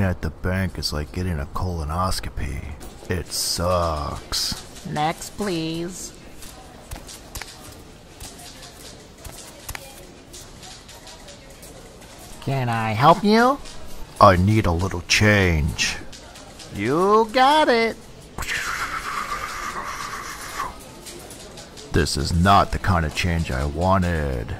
Working at the bank is like getting a colonoscopy. It sucks. Next, please. Can I help you? I need a little change. You got it. This is not the kind of change I wanted.